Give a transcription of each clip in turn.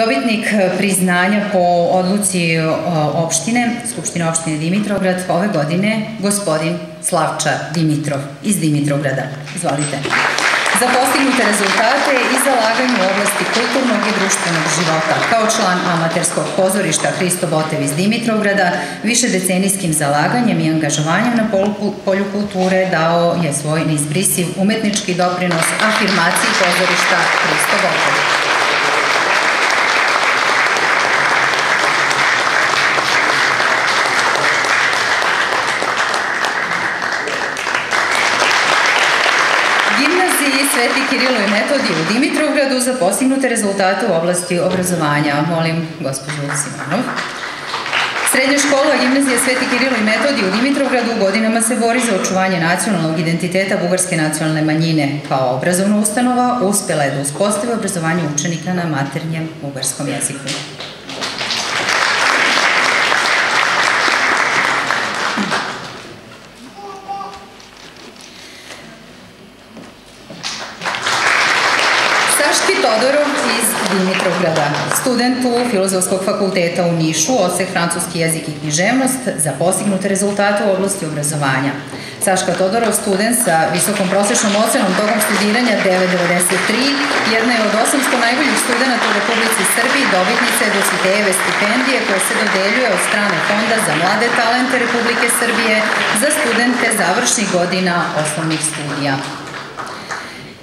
Dobitnik priznanja po odluci opštine, Skupštine opštine Dimitrovgrad ove godine, gospodin Slavča Dimitrov iz Dimitrovgrada. Izvolite. Za postignute rezultate i zalaganje u oblasti kulturnog i društvenog života. Kao član amaterskog pozorišta Hristo Botev iz Dimitrovgrada, više decenijskim zalaganjem i angažovanjem na polju kulture dao je svoj neizbrisiv umetnički doprinos afirmaciji pozorišta Hristo Botev. Sveti Kirilo i Metodij u Dimitrovgradu za postignute rezultate u oblasti obrazovanja. Molim gospođu Simonov. Srednja škola gimnazija Sveti Kirilo i Metodij u Dimitrovgradu godinama se bori za očuvanje nacionalnog identiteta bugarske nacionalne manjine. Kao obrazovna ustanova uspela je da uspostavi obrazovanje učenika na maternjem bugarskom jeziku. Todorov iz Dimitrovgrada, studentu Filozofskog fakulteta u Nišu, osek francuski jezik i književnost, za postignute rezultate u oblasti obrazovanja. Saška Todorov, student sa visokom prosečnom ocenom tokom studiranja 993, jedna je od 800 najboljih studenta u Republici Srbiji, dobitnica je Dositejeve stipendije koja se dodeljuje od strane Fonda za mlade talente Republike Srbije za studente završnih godina osnovnih studija.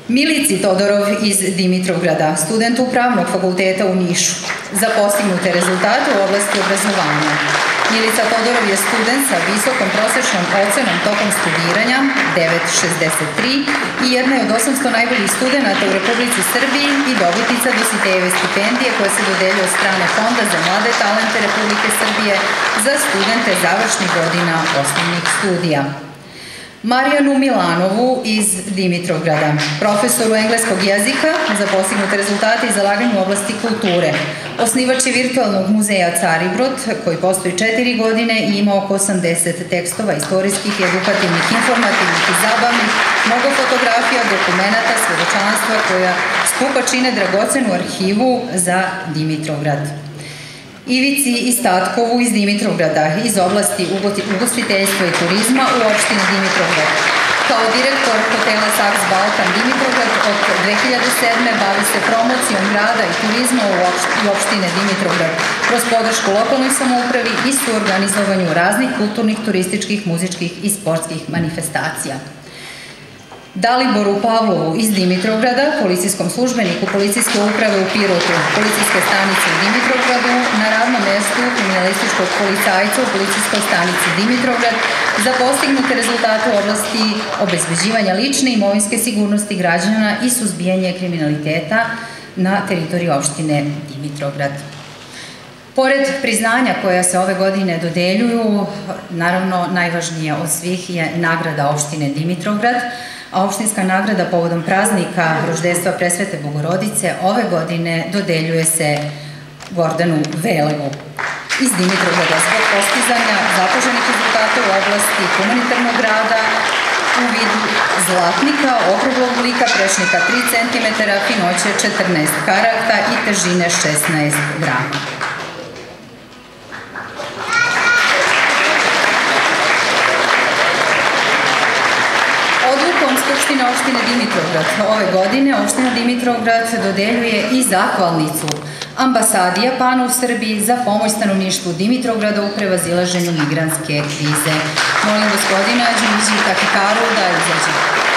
Milici Todorov iz Dimitrovgrada, student Upravnog fakulteta u Nišu, za postignute rezultate u oblasti obrazovanja. Milica Todorov je student sa visokom prosečnom ocenom tokom studiranja 9.63 i jedna je od 800 najboljih studenta u Republici Srbiji i dobitnica Dositejeve stipendije koja se dodeljuje od strane Fonda za mlade talente Republike Srbije za studente završnih godina osnovnih studija. Marijanu Milanovu iz Dimitrovgrada, profesoru engleskog jezika za postignute rezultate i zalaganje u oblasti kulture. Osnivač je virtualnog muzeja Caribrod, koji postoji četiri godine i ima oko 80 tekstova istorijskih, edukativnih, informativnih i zabavnih, mnogo fotografija, dokumenta, svedočanstva koja skupa čine dragocenu arhivu za Dimitrovgrad. Ivici Istatkovu iz Dimitrovgrada iz oblasti ugostiteljstva i turizma u opštini Dimitrovgrad. Kao direktor hotela Saks Balkan Dimitrovgrad od 2007. bavi se promocijom grada i turizma u opštine Dimitrovgrad kroz podršku lokalnoj samoupravi i suorganizovanju raznih kulturnih, turističkih, muzičkih i sportskih manifestacija. Daliboru Pavlovu iz Dimitrovgrada, policijskom službeniku policijske uprave u Pirotu, policijske stanice u Dimitrovgradu, na radnom mestu kriminalističkog policajca u policijskoj stanici Dimitrovgrad za postignute rezultate u oblasti obezbeđivanja lične imovinske sigurnosti građana i suzbijanje kriminaliteta na teritoriji opštine Dimitrovgrad. Pored priznanja koja se ove godine dodeljuju, naravno najvažnije od svih je nagrada opštine Dimitrovgrad, a opštinska nagrada povodom praznika roždestva presvete Bogorodice ove godine dodeljuje se Gordanu Velevu iz Dimitrovgrada zbog postizanja zapoženih rezultata u oblasti humanitarnog rada u vidu zlatnika, okruglog lika, prešnika 3 cm, finoće 14 karakta i težine 16 grama. Skupština opštine Dimitrovgrad. Ove godine opština Dimitrovgrad dodeljuje i zahvalnicu ambasadi Japana u Srbiji za pomoć stanovništvu Dimitrovgrada u prevazilaženju migranske krize. Molim gospodina Đinđi Takikaru da izađe.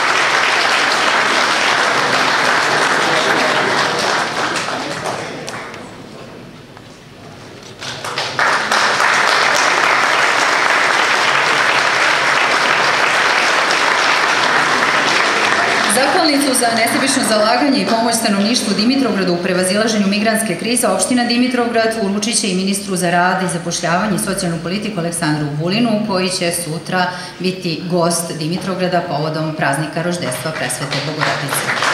Zahvalnicu za nesebično zalaganje i pomoć stanovništvu Dimitrovgradu u prevazilaženju migranske krize opština Dimitrovgrad uručit će i ministru za rad i zapošljavanje i socijalnu politiku Aleksandru Vulinu, koji će sutra biti gost Dimitrovgrada povodom praznika roždestva presvete Bogorodice.